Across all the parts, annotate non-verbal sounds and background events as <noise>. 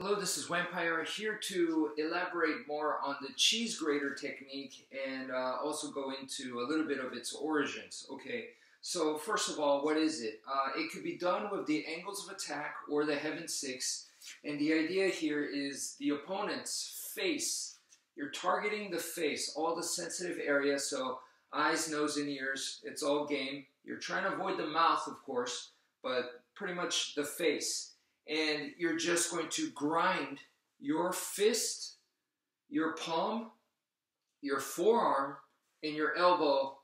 Hello, this is Wmpyr here to elaborate more on the cheese grater technique and uh, also go into a little bit of its origins. Okay, so first of all, what is it? Uh, it could be done with the angles of attack or the heaven six, and the idea here is the opponent's face. You're targeting the face, all the sensitive area, so eyes, nose, and ears. It's all game. You're trying to avoid the mouth, of course, but pretty much the face and you're just going to grind your fist, your palm, your forearm, and your elbow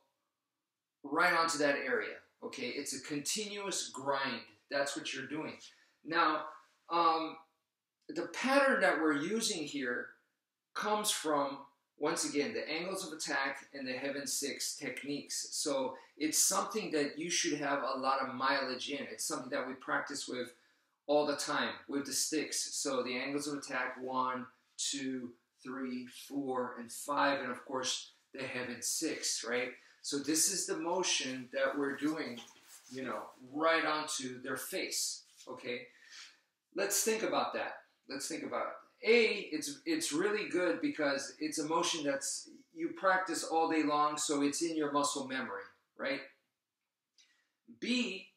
right onto that area. Okay, it's a continuous grind. That's what you're doing. Now, um, the pattern that we're using here comes from once again the angles of attack and the heaven six techniques. So it's something that you should have a lot of mileage in. It's something that we practice with all the time with the sticks. So the angles of attack one, two, three, four, and five, and of course the heaven six, right? So this is the motion that we're doing, you know, right onto their face. Okay, let's think about that. Let's think about it. A, it's it's really good because it's a motion that's you practice all day long, so it's in your muscle memory, right? B,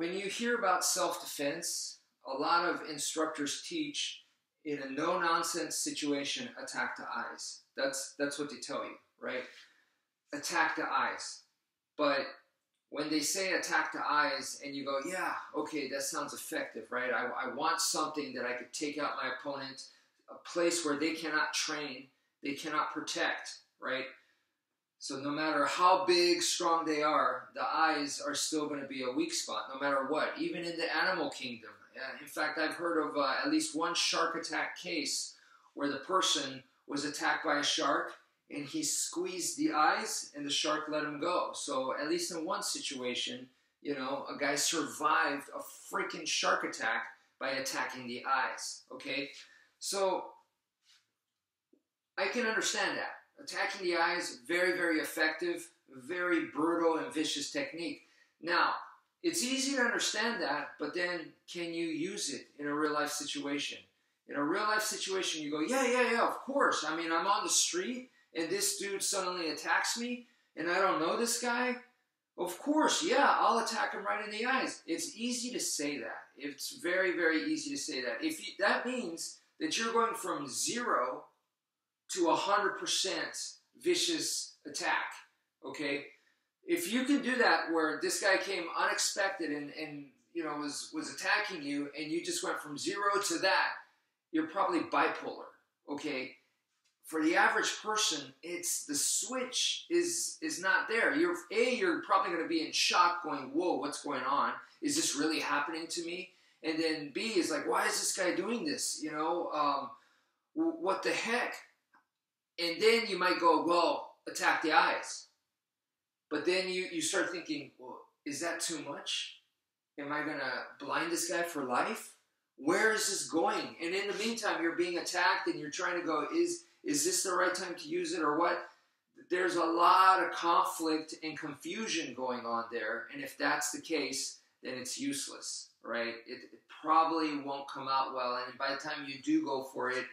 when you hear about self defense, a lot of instructors teach in a no nonsense situation, attack the eyes. That's that's what they tell you, right? Attack the eyes. But when they say attack the eyes and you go, yeah, okay, that sounds effective, right? I, I want something that I could take out my opponent, a place where they cannot train, they cannot protect, right? So no matter how big, strong they are, the eyes are still going to be a weak spot, no matter what. Even in the animal kingdom. In fact, I've heard of uh, at least one shark attack case where the person was attacked by a shark and he squeezed the eyes and the shark let him go. So at least in one situation, you know, a guy survived a freaking shark attack by attacking the eyes. Okay? So I can understand that. Attacking the eyes, very, very effective, very brutal and vicious technique. Now, it's easy to understand that, but then can you use it in a real life situation? In a real life situation, you go, yeah, yeah, yeah, of course. I mean, I'm on the street and this dude suddenly attacks me and I don't know this guy. Of course, yeah, I'll attack him right in the eyes. It's easy to say that. It's very, very easy to say that. If you, that means that you're going from zero to a 100% vicious attack, okay? If you can do that where this guy came unexpected and, and you know, was, was attacking you and you just went from zero to that, you're probably bipolar, okay? For the average person, it's the switch is is not there. You're a you're probably going to be in shock, going, "Whoa, what's going on? Is this really happening to me?" And then B is like, "Why is this guy doing this? You know, um, what the heck?" And then you might go, well, attack the eyes. But then you, you start thinking, well, is that too much? Am I going to blind this guy for life? Where is this going? And in the meantime, you're being attacked and you're trying to go, is, is this the right time to use it or what? There's a lot of conflict and confusion going on there. And if that's the case, then it's useless, right? It, it probably won't come out well. And by the time you do go for it,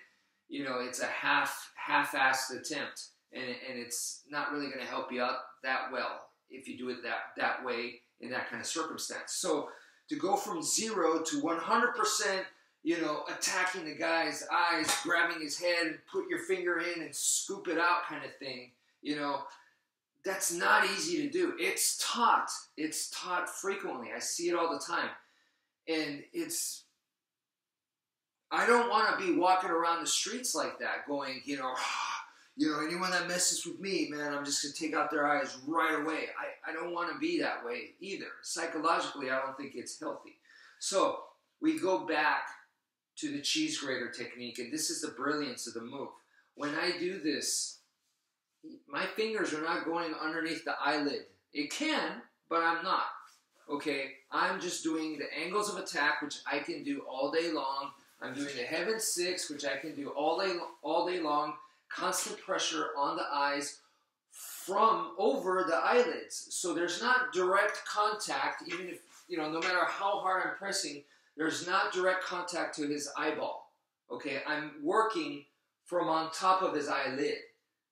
you know, it's a half half-assed attempt, and, and it's not really going to help you out that well if you do it that that way in that kind of circumstance. So to go from zero to 100%, you know, attacking the guy's eyes, grabbing his head, put your finger in and scoop it out kind of thing, you know, that's not easy to do. It's taught. It's taught frequently. I see it all the time. And it's I don't want to be walking around the streets like that, going, you know, <sighs> you know, anyone that messes with me, man, I'm just gonna take out their eyes right away. I, I don't want to be that way either. Psychologically, I don't think it's healthy. So we go back to the cheese grater technique, and this is the brilliance of the move. When I do this, my fingers are not going underneath the eyelid. It can, but I'm not. Okay, I'm just doing the angles of attack, which I can do all day long I'm doing the heaven six, which I can do all day, all day long, constant pressure on the eyes from over the eyelids. So there's not direct contact, even if, you know, no matter how hard I'm pressing, there's not direct contact to his eyeball. Okay, I'm working from on top of his eyelid.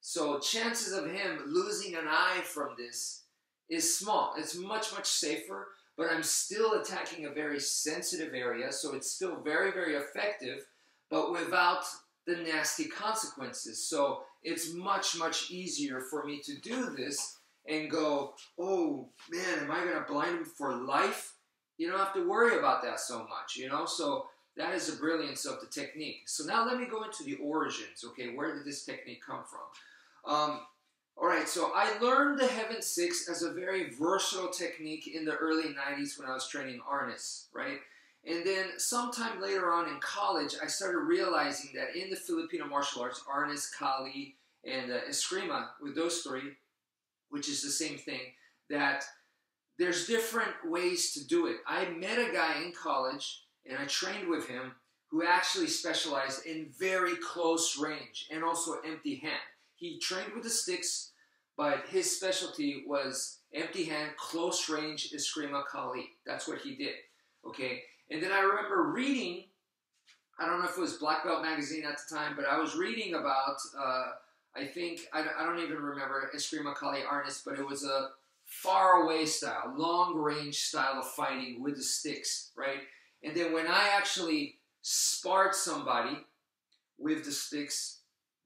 So chances of him losing an eye from this is small. It's much, much safer, but I'm still attacking a very sensitive area, so it's still very, very effective, but without the nasty consequences. So it's much, much easier for me to do this and go, oh man, am I going to blind him for life? You don't have to worry about that so much, you know? So that is the brilliance of the technique. So now let me go into the origins, okay? Where did this technique come from? Um, right, so I learned the Heaven Six as a very versatile technique in the early 90s when I was training Arnis, right? And then sometime later on in college, I started realizing that in the Filipino martial arts, Arnis, Kali, and uh, Eskrima, with those three, which is the same thing, that there's different ways to do it. I met a guy in college and I trained with him who actually specialized in very close range and also empty hand. He trained with the sticks, but his specialty was empty hand, close range Eskrima Kali. That's what he did. Okay. And then I remember reading, I don't know if it was Black Belt magazine at the time, but I was reading about, uh, I think, I, I, don't even remember Eskrima Kali Arnis, but it was a far away style, long range style of fighting with the sticks, right? And then when I actually sparred somebody with the sticks,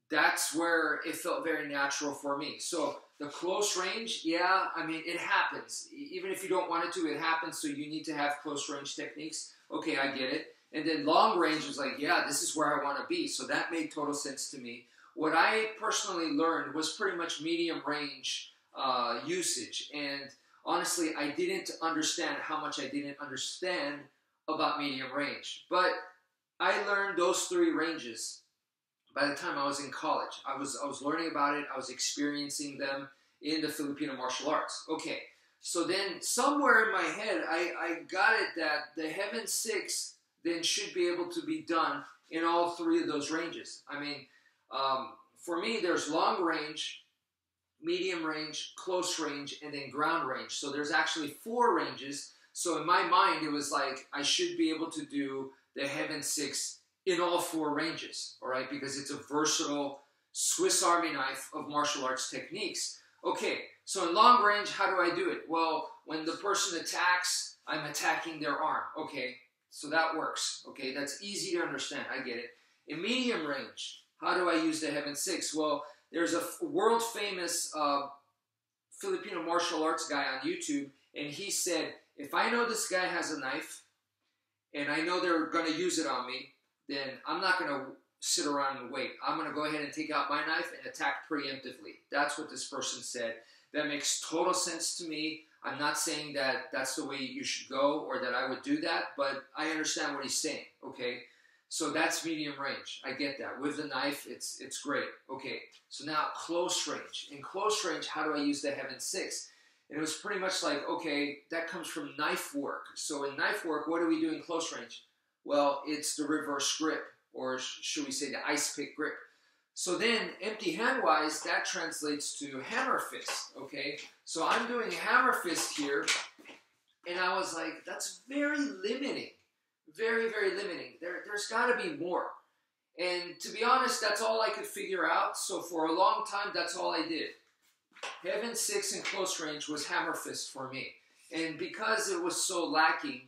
that's where it felt very natural for me. So the close range, yeah, I mean, it happens. Even if you don't want it to, it happens. So you need to have close range techniques. Okay, I get it. And then long range was like, yeah, this is where I want to be. So that made total sense to me. What I personally learned was pretty much medium range uh, usage. And honestly, I didn't understand how much I didn't understand about medium range. But I learned those three ranges by the time I was in college. I was I was learning about it. I was experiencing them in the Filipino martial arts. Okay, so then somewhere in my head, I, I got it that the Heaven Six then should be able to be done in all three of those ranges. I mean, um, for me, there's long range, medium range, close range, and then ground range. So there's actually four ranges. So in my mind, it was like I should be able to do the Heaven Six in all four ranges, all right, because it's a versatile Swiss Army knife of martial arts techniques. Okay, so in long range, how do I do it? Well, when the person attacks, I'm attacking their arm. Okay, so that works. Okay, that's easy to understand. I get it. In medium range, how do I use the Heaven Six? Well, there's a world famous uh, Filipino martial arts guy on YouTube, and he said, if I know this guy has a knife, and I know they're going to use it on me, then I'm not going to sit around and wait. I'm going to go ahead and take out my knife and attack preemptively. That's what this person said. That makes total sense to me. I'm not saying that that's the way you should go or that I would do that, but I understand what he's saying. Okay, so that's medium range. I get that. With the knife, it's it's great. Okay, so now close range. In close range, how do I use the Heaven Six? And it was pretty much like, okay, that comes from knife work. So in knife work, what do we do in close range? Well, it's the reverse grip, or should we say the ice pick grip. So then, empty hand wise, that translates to hammer fist, okay? So I'm doing hammer fist here, and I was like, that's very limiting. Very, very limiting. There, there's got to be more. And to be honest, that's all I could figure out. So for a long time, that's all I did. Heaven 6 in close range was hammer fist for me. And because it was so lacking,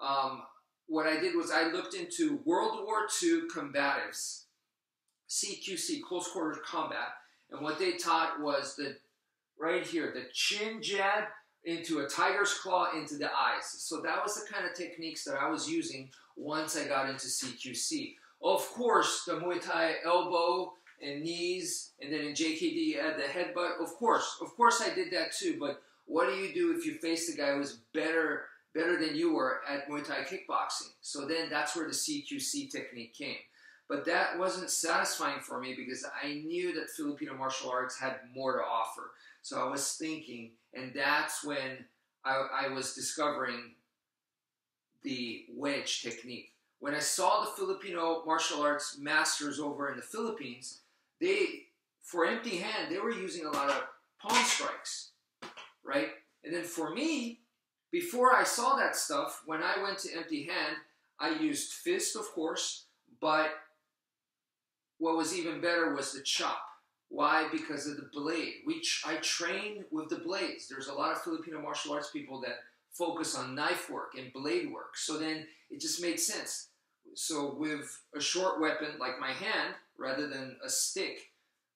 um, what I did was I looked into World War II combatives, CQC, close quarters combat, and what they taught was the right here, the chin jab into a tiger's claw into the eyes. So that was the kind of techniques that I was using once I got into CQC. Of course, the Muay Thai elbow and knees, and then in JKD add the headbutt. Of course, of course I did that too, but what do you do if you face the guy who's better better than you were at Muay Thai kickboxing. So then that's where the CQC technique came. But that wasn't satisfying for me because I knew that Filipino martial arts had more to offer. So I was thinking, and that's when I, I was discovering the wedge technique. When I saw the Filipino martial arts masters over in the Philippines, they, for empty hand, they were using a lot of palm strikes, right? And then for me, before I saw that stuff, when I went to empty hand, I used fist, of course, but what was even better was the chop. Why? Because of the blade. We I trained with the blades. There's a lot of Filipino martial arts people that focus on knife work and blade work. So then it just made sense. So with a short weapon like my hand, rather than a stick,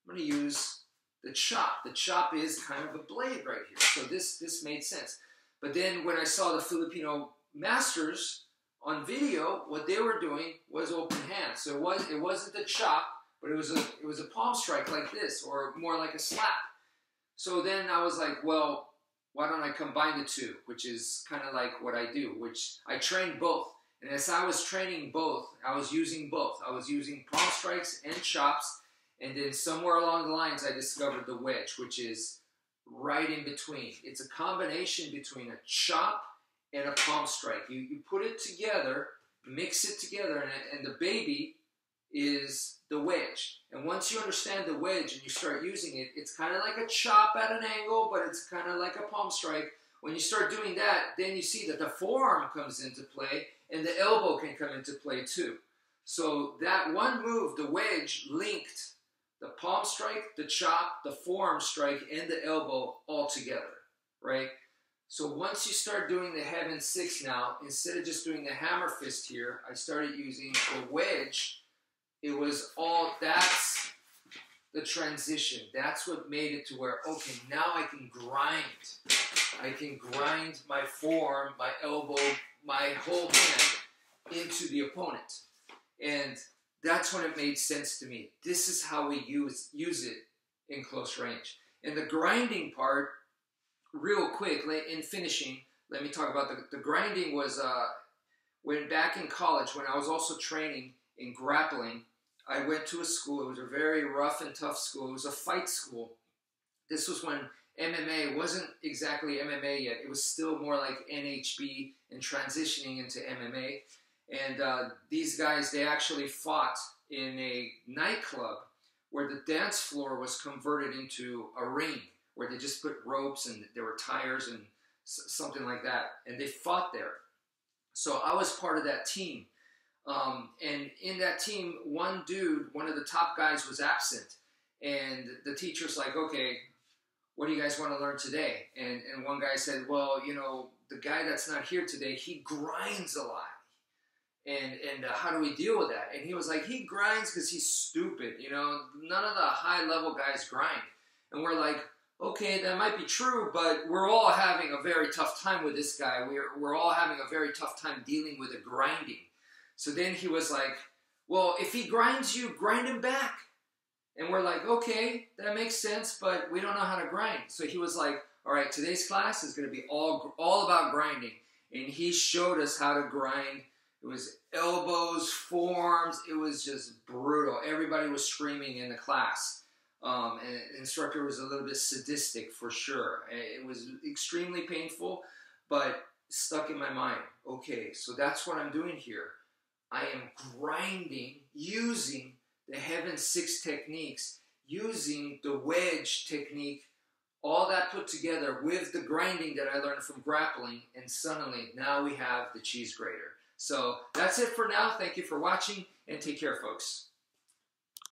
I'm going to use the chop. The chop is kind of a blade right here. So this this made sense. But then when I saw the Filipino masters on video, what they were doing was open hand. So it was it wasn't the chop, but it was a it was a palm strike like this, or more like a slap. So then I was like, well, why don't I combine the two, which is kind of like what I do, which I train both. And as I was training both, I was using both. I was using palm strikes and chops, and then somewhere along the lines, I discovered the wedge, which is right in between. It's a combination between a chop and a palm strike. You, you put it together, mix it together, and, and the baby is the wedge. And once you understand the wedge and you start using it, it's kind of like a chop at an angle, but it's kind of like a palm strike. When you start doing that, then you see that the forearm comes into play and the elbow can come into play too. So that one move, the wedge, linked the palm strike, the chop, the forearm strike, and the elbow all together, right? So once you start doing the heaven six now, instead of just doing the hammer fist here, I started using the wedge. It was all, that's the transition. That's what made it to where, okay, now I can grind. I can grind my forearm, my elbow, my whole hand into the opponent. And that's when it made sense to me. This is how we use, use it in close range. And the grinding part real quick, in finishing, let me talk about the, the grinding was uh, when back in college, when I was also training in grappling, I went to a school. It was a very rough and tough school. It was a fight school. This was when MMA wasn't exactly MMA yet. It was still more like NHB and transitioning into MMA. And uh, these guys, they actually fought in a nightclub where the dance floor was converted into a ring where they just put ropes and there were tires and something like that, and they fought there. So I was part of that team. Um, and in that team, one dude, one of the top guys, was absent. And the teacher's like, okay, what do you guys want to learn today? And, and one guy said, well, you know, the guy that's not here today, he grinds a lot. And, and uh, how do we deal with that? And he was like, he grinds because he's stupid. You know, none of the high level guys grind. And we're like, okay, that might be true, but we're all having a very tough time with this guy. We're, we're all having a very tough time dealing with the grinding. So then he was like, well, if he grinds you, grind him back. And we're like, okay, that makes sense, but we don't know how to grind. So he was like, all right, today's class is going to be all, all about grinding. And he showed us how to grind. It was elbows, forearms. It was just brutal. Everybody was screaming in the class. Um, and the instructor was a little bit sadistic for sure. It was extremely painful, but stuck in my mind. Okay, so that's what I'm doing here. I am grinding using the Heaven Six techniques, using the wedge technique, all that put together with the grinding that I learned from grappling, and suddenly now we have the cheese grater. So that's it for now. Thank you for watching, and take care, folks.